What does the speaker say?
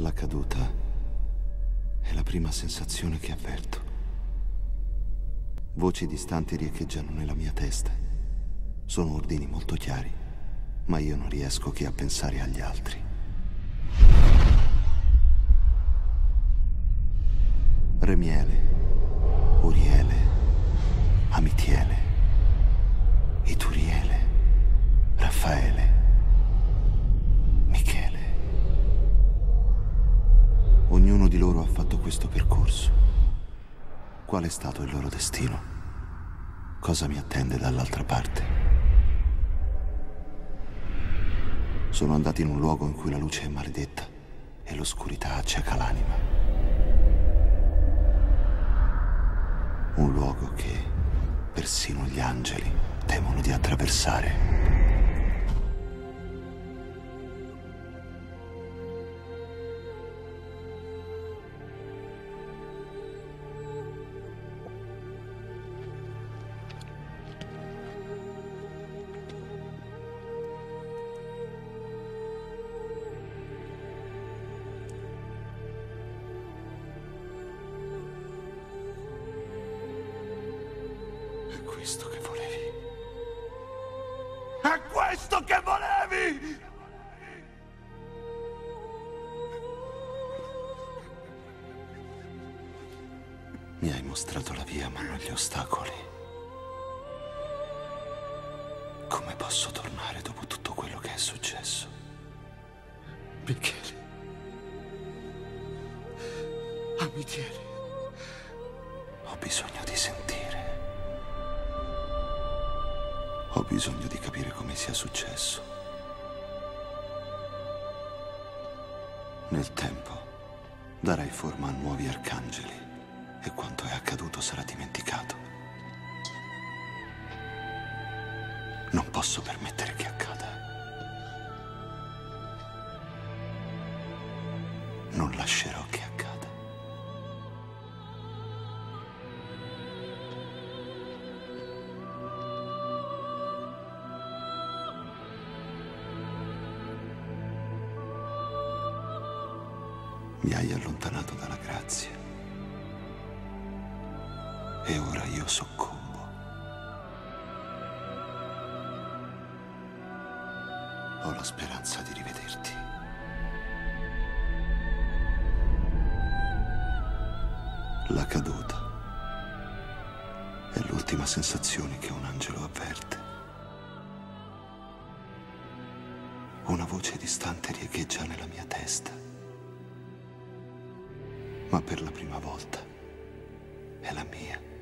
La caduta è la prima sensazione che avverto. Voci distanti riecheggiano nella mia testa. Sono ordini molto chiari, ma io non riesco che a pensare agli altri. Remiele, Uriele, Amitiele, Ituriele, Raffaele, questo percorso. Qual è stato il loro destino? Cosa mi attende dall'altra parte? Sono andati in un luogo in cui la luce è maledetta e l'oscurità acceca l'anima. Un luogo che persino gli angeli temono di attraversare. È questo che volevi? È questo che volevi! Mi hai mostrato la via, ma non gli ostacoli. Come posso tornare dopo tutto quello che è successo? Michele. Amitiele. Ho bisogno di sentire. Ho bisogno di capire come sia successo. Nel tempo darai forma a nuovi arcangeli e quanto è accaduto sarà dimenticato. Non posso permettere che accada. Non lascerò che accada. Mi hai allontanato dalla grazia. E ora io soccombo. Ho la speranza di rivederti. La caduta è l'ultima sensazione che un angelo avverte. Una voce distante riecheggia nella mia testa. Ma per la prima volta è la mia.